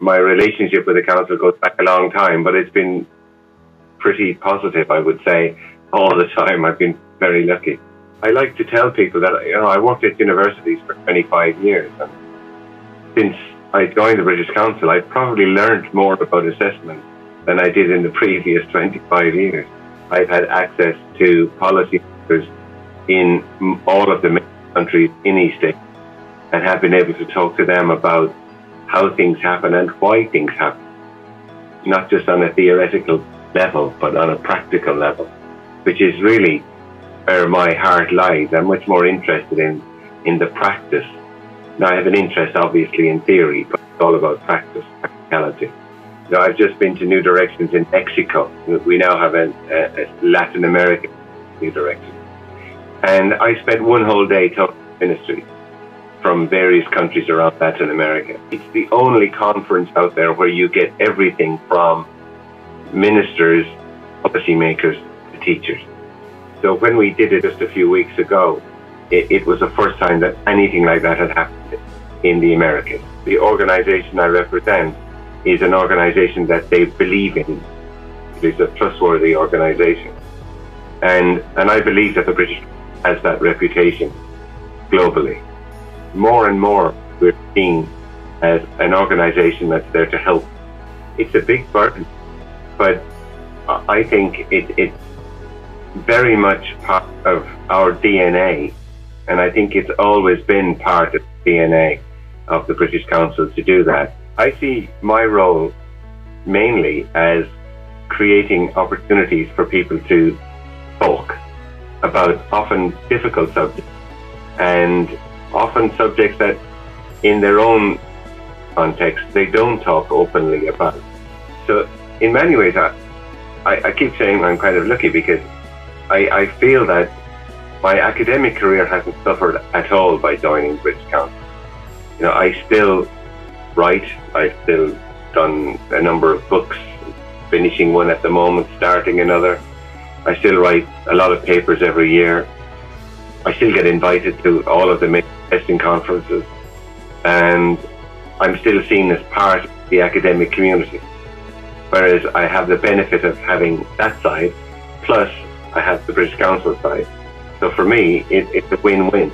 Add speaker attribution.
Speaker 1: my relationship with the council goes back a long time, but it's been pretty positive, I would say, all the time. I've been very lucky. I like to tell people that you know I worked at universities for 25 years, and since I joined the British Council, I've probably learned more about assessment than I did in the previous 25 years. I've had access to policy makers in all of the countries in East Asia and have been able to talk to them about how things happen and why things happen, not just on a theoretical level, but on a practical level, which is really where my heart lies. I'm much more interested in, in the practice. Now, I have an interest, obviously, in theory, but it's all about practice, practicality. Now, I've just been to New Directions in Mexico. We now have a, a, a Latin American New Directions. And I spent one whole day talking ministry from various countries around Latin America. It's the only conference out there where you get everything from ministers, policymakers, to teachers. So when we did it just a few weeks ago, it, it was the first time that anything like that had happened in the Americas. The organization I represent is an organization that they believe in. It is a trustworthy organization. And, and I believe that the British has that reputation globally more and more we're seen as an organization that's there to help. It's a big burden, but I think it, it's very much part of our DNA, and I think it's always been part of the DNA of the British Council to do that. I see my role mainly as creating opportunities for people to talk about often difficult subjects and often subjects that in their own context they don't talk openly about. So in many ways, I, I, I keep saying I'm kind of lucky because I, I feel that my academic career hasn't suffered at all by joining British Council. You know, I still write. I've still done a number of books, finishing one at the moment, starting another. I still write a lot of papers every year. I still get invited to all of the testing conferences, and I'm still seen as part of the academic community. Whereas I have the benefit of having that side, plus I have the British Council side. So for me, it, it's a win-win.